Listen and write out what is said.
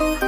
you